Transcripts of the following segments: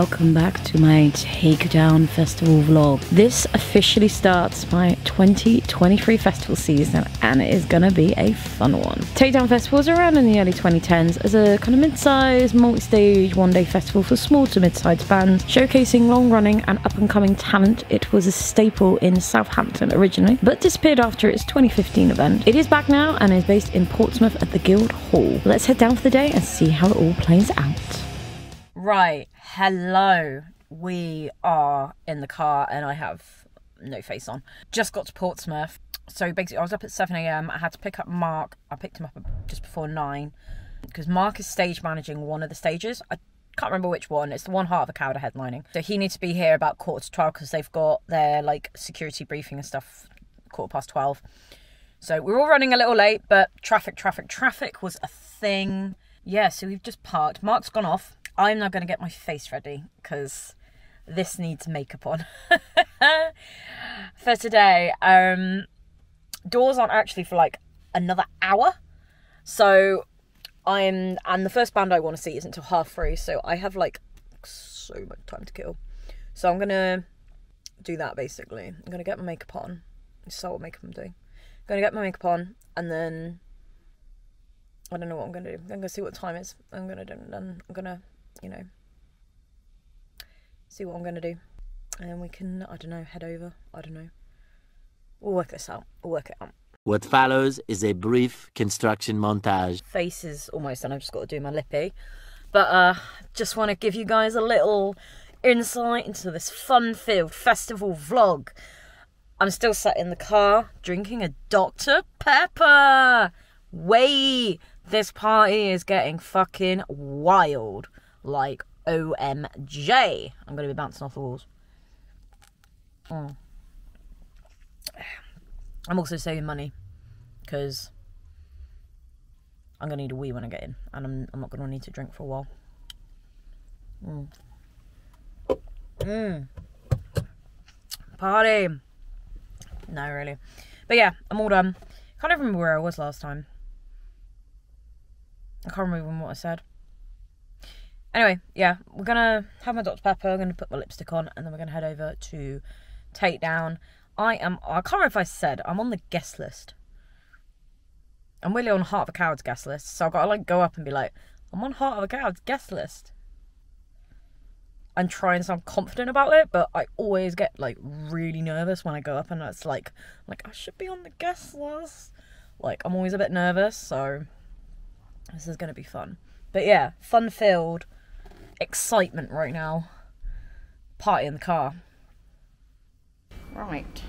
welcome back to my Takedown Festival vlog. This officially starts my 2023 festival season and it is gonna be a fun one. Takedown Festival was around in the early 2010s as a kind of mid-sized, multi-stage, one-day festival for small to mid-sized bands, showcasing long-running and up-and-coming talent. It was a staple in Southampton originally, but disappeared after its 2015 event. It is back now and is based in Portsmouth at the Guildhall. Let's head down for the day and see how it all plays out. Right, hello. We are in the car and I have no face on. Just got to Portsmouth. So basically, I was up at 7 a.m. I had to pick up Mark. I picked him up just before 9 because Mark is stage managing one of the stages. I can't remember which one. It's the one Heart of a Coward headlining. So he needs to be here about quarter to 12 because they've got their like security briefing and stuff quarter past 12. So we're all running a little late, but traffic, traffic, traffic was a thing. Yeah, so we've just parked. Mark's gone off. I'm now going to get my face ready because this needs makeup on for today. Um, doors aren't actually for like another hour, so I'm and the first band I want to see isn't until half three, so I have like so much time to kill. So I'm gonna do that basically. I'm gonna get my makeup on. So what makeup I'm doing. I'm gonna get my makeup on and then I don't know what I'm gonna do. I'm gonna see what time is. I'm gonna do I'm gonna you know, see what I'm going to do. And we can, I don't know, head over. I don't know. We'll work this out. We'll work it out. What follows is a brief construction montage. Faces almost done. I've just got to do my lippy. But uh, just want to give you guys a little insight into this fun-filled festival vlog. I'm still sat in the car drinking a Dr. Pepper. Way, this party is getting fucking wild like OMJ. I'm going to be bouncing off the walls. Mm. I'm also saving money because I'm going to need a wee when I get in and I'm, I'm not going to need to drink for a while. Mm. Mm. Party. No, really. But yeah, I'm all done. Can't even remember where I was last time. I can't remember what I said. Anyway, yeah, we're gonna have my Dr. Pepper, I'm gonna put my lipstick on, and then we're gonna head over to Takedown. I am, I can't remember if I said, I'm on the guest list. I'm really on Heart of a Coward's guest list, so I've got to like go up and be like, I'm on Heart of a Coward's guest list. And try and sound confident about it, but I always get like really nervous when I go up and it's like, like I should be on the guest list. Like I'm always a bit nervous, so this is gonna be fun. But yeah, fun filled excitement right now. Party in the car. Right.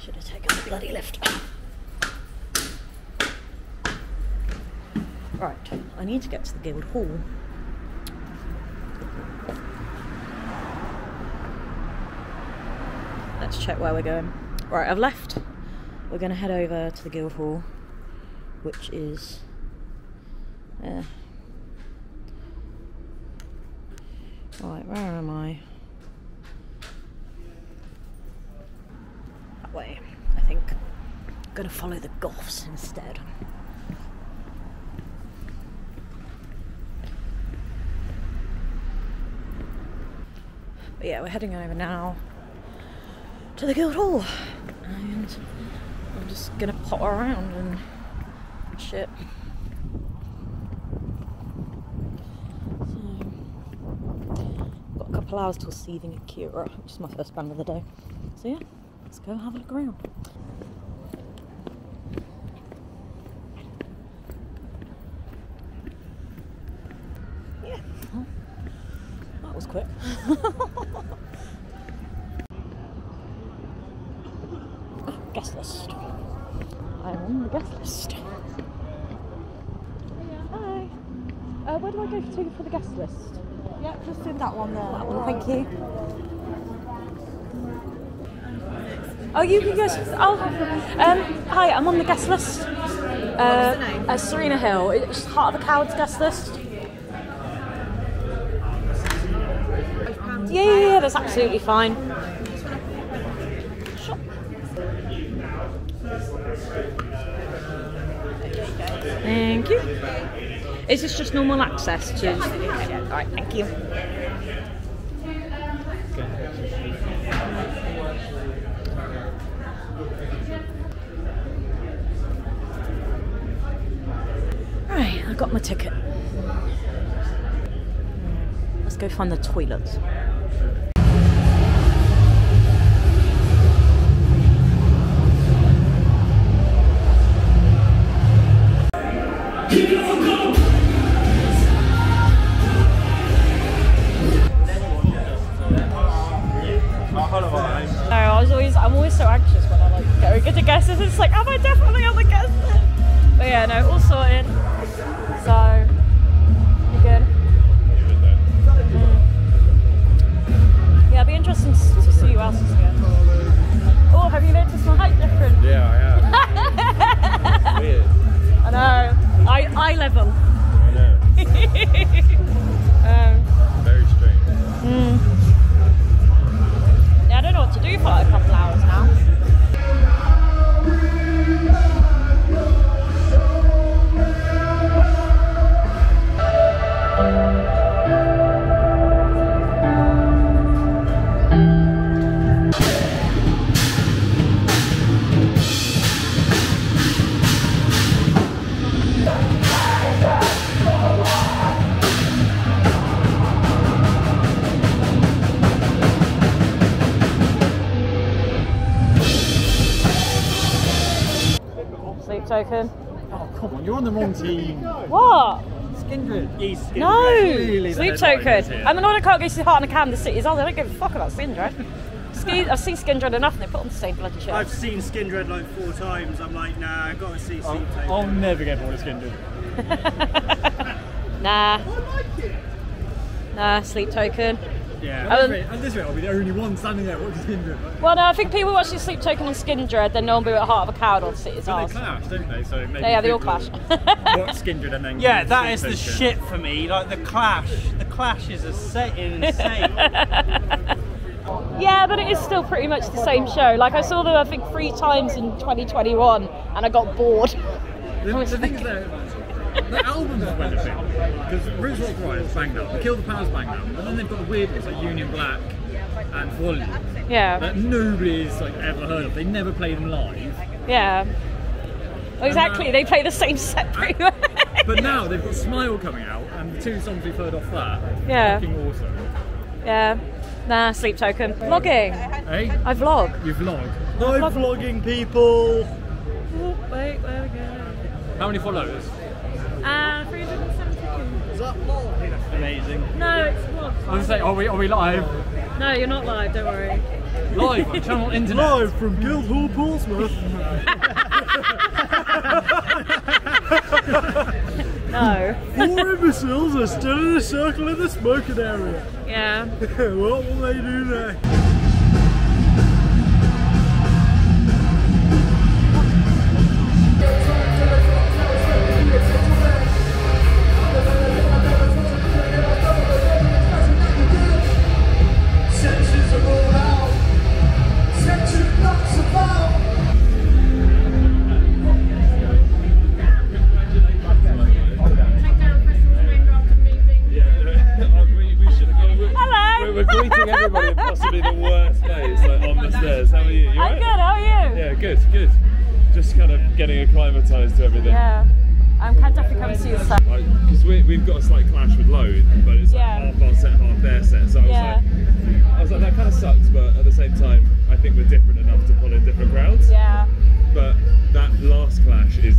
Should have taken the bloody lift. Right, I need to get to the Guildhall. Check where we're going. Right, I've left. We're going to head over to the Guildhall, which is. Right, where am I? That way, I think. I'm going to follow the Goths instead. But yeah, we're heading over now to the Guildhall and I'm just gonna pop around and shit. So, got a couple hours till Seething Akira, which is my first band of the day. So yeah, let's go have a look around. Yeah, that was quick. Guest list. I'm on the guest list. Hi. Uh, where do I go to for the guest list? Yeah, just in that one there. That one, thank you. Oh, you can go. Oh, um, hi, I'm on the guest list. Uh, uh, Serena Hill. It's Heart of the Cowards guest list. Yeah, yeah, yeah, that's absolutely fine. Thank you. Is this just normal access to? All right, thank you. Right, I got my ticket. Let's go find the toilets. I was always, I'm always so anxious when I like go get to guest list. It's like, am I definitely on the guest list? But yeah, no, Oh, come on, you're on the wrong team. What? Skindred. He's Skindred. No! Clearly the Sleep headliners token. here. I'm an order can't go to the heart and the cam the cities. I don't give a fuck about Skindred. Ski- I've seen Skindred enough and they put on the same bloody show. I've seen Skindred like four times. I'm like, nah, I gotta see I'll, Token. I'll never get bored of Skindred. Nah. I like it. Nah, sleep token. Yeah. Um, At this rate- at this rate, I'll be the only one standing there watching Skindred. Well, no, I think people watching Sleep Token and Skindred, then no one be at Heart of a Coward on City's But Arse. they clash, don't they? So maybe Yeah, they all people clash. Watch Skindred and then. Yeah, go that Sleep is the shit for me. Like the Clash, the Clash is a set insane. yeah, but it is still pretty much the same show. Like, I saw them, I think, three times in 2021 and I got bored. The, the thing is though, the albums are well thing because Roots Rock Riot banged out, Kill the Powers banged out, and then they've got the weird ones like Union Black and Volume Yeah. that nobody's like ever heard of. They never play them live. Yeah. Well, exactly, now- they play the same set pretty much. But now they've got Smile coming out, and the two songs we've heard off that, Yeah. fucking awesome. yeah. Nah, sleep token. Vlogging. Hey, I vlog. you vlog. I'm vlogging people. Wait, where we go? How many followers? Uh, 370. Is that more? Amazing. No, it's vlog. I was gonna say, are we are we live? No, you're not live, don't worry. Live on channel internet. Live from Guildhall, Portsmouth. No. Four imbeciles are still in a circle in the smoking area. Yeah. what will they do next? Set. So I was Yeah. like, I was like, that kind of sucks, but at the same time, I think we're different enough to pull in different crowds. Yeah. But that last clash is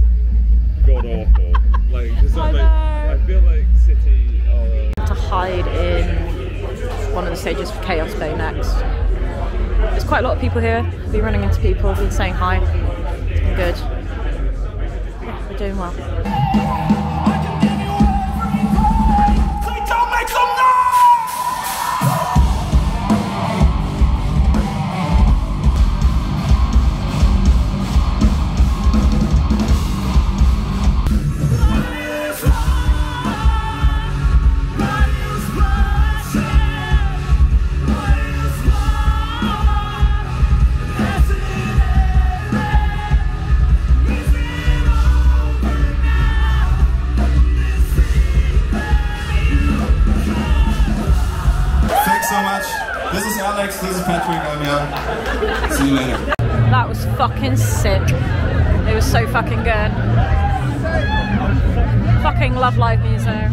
god awful. Like, I I'm like. I feel like City are. To hide in one of the stages for Chaos Bay next. There's quite a lot of people here. I've been running into people, been saying hi. It's been good. We're doing well. Alex. This is Patrick. I'm young. See you later. That was fucking sick. It was so fucking good. Fucking love live music.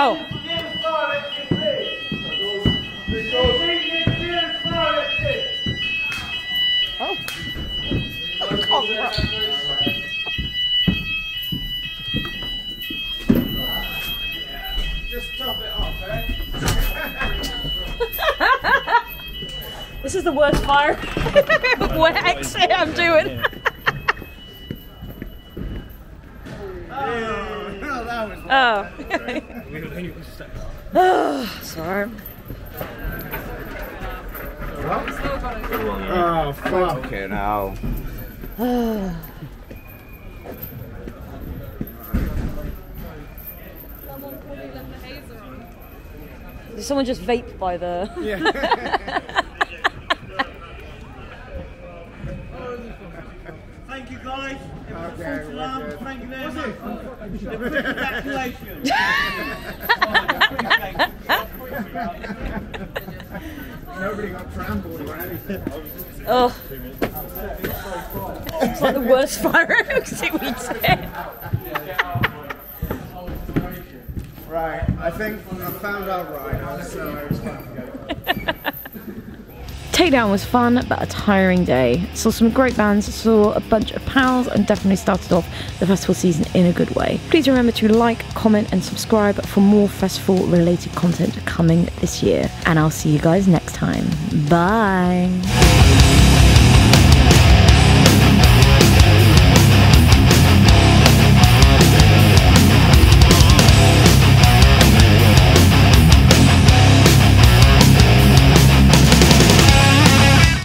Oh. This is the worst fire where exit I'm doing. Oh. oh, sorry. Oh, fucking hell. Did someone just vape by the? Thank you guys. It was a false alarm. Thank you very much. A quick evacuation. Nobody got trampled or anything. Oh. It's like the worst fire exit we did. Right, I think I found out right so Takedown was fun, but a tiring day. Saw some great bands, saw a bunch of pals, and definitely started off the festival season in a good way. Please remember to like, comment, and subscribe for more festival related content coming this year. And I'll see you guys next time. Bye.